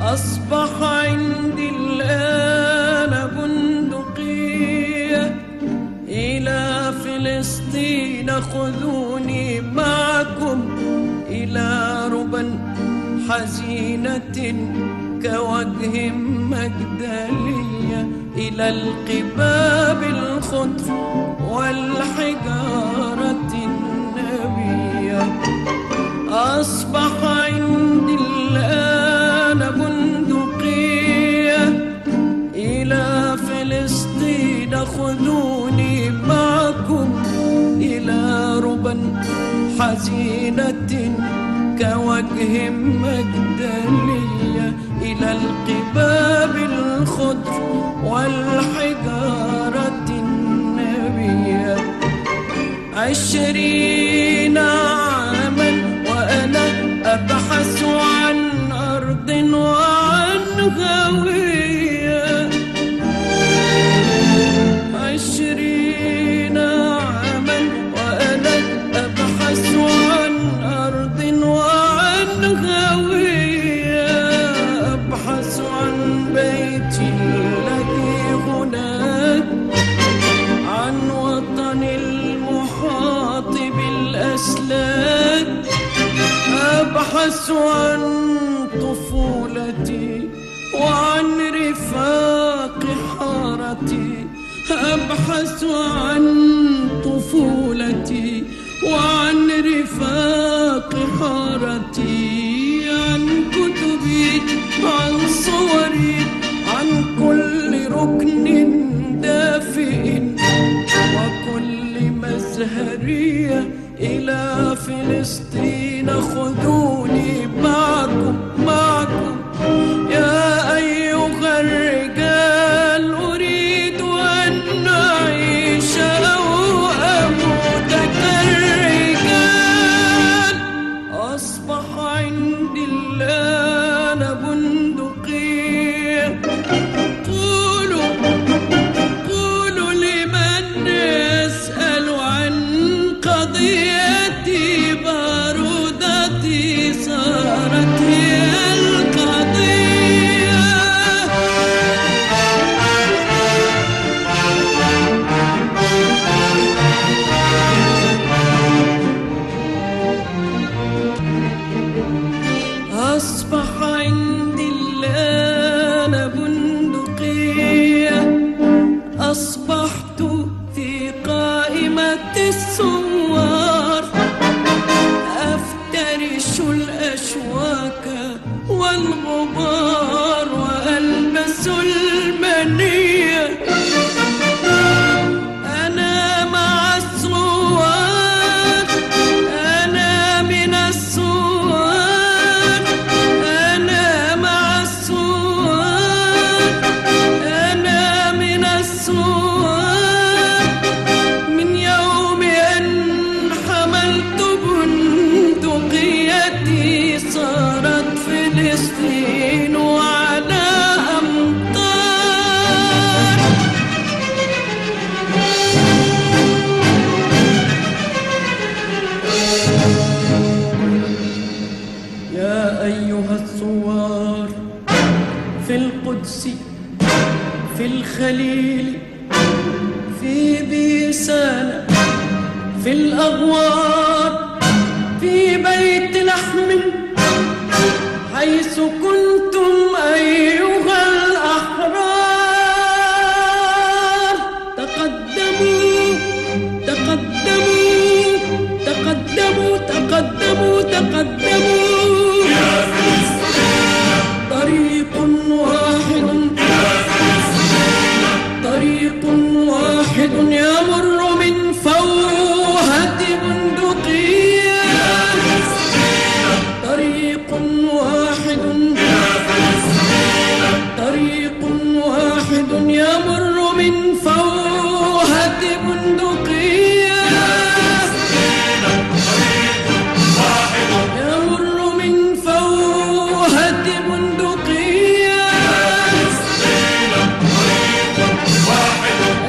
أصبح عندي الآن بندقية. إلى فلسطين خذوني معكم. إلى ربا حزينة كوجه مجدلية. إلى القباب الخضر والحجارة النبية. أصبح حزينة كوجه مجدلية إلى القباب الخضر والحجارة النبية. عشرين أبحث عن طفولتي وعن رفاق حارتي أبحث عن طفولتي وعن رفاق حارتي. فلسطين خذوني معكم. أصبح عندي الآن بندقية. أصبحت في قائمة الثوار القدس في الخليل في بيسان في الأغوار في بيت لحم حيث كنتم أيها الأحرار. تقدموا تقدموا تقدموا تقدموا تقدموا Well,